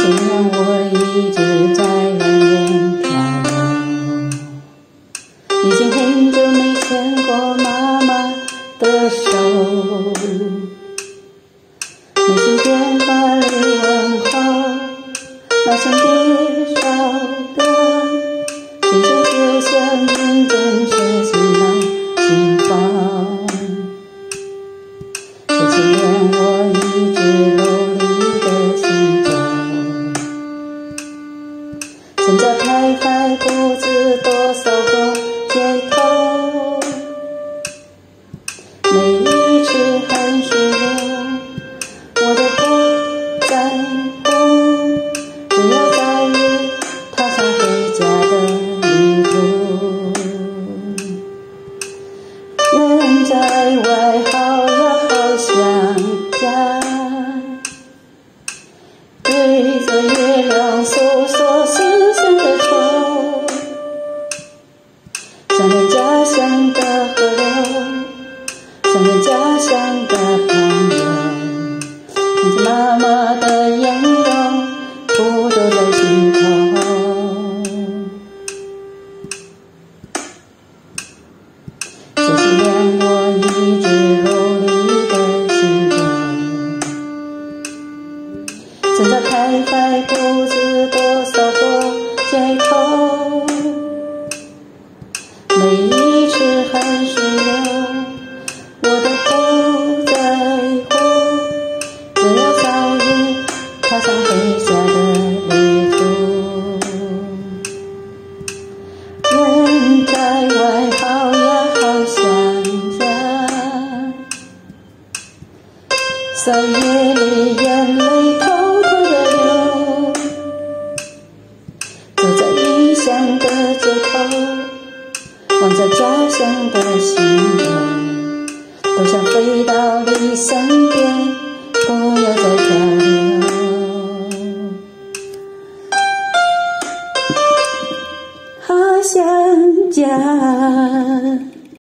些年我一直在外面漂流，已经很久没牵过妈妈的手。每次电话里问候，老乡别少得，心情就像认真在外好呀好想家。对着月亮诉说心声的愁，想念家乡的河流，想念家乡的正在徘徊不知多少个街头，每一次汗水流，我都不在乎，只要早日踏上回家的旅途。人在外好呀好想家，在夜里眼泪家乡的星空，都想飞到你身边，不要再漂流。好想家。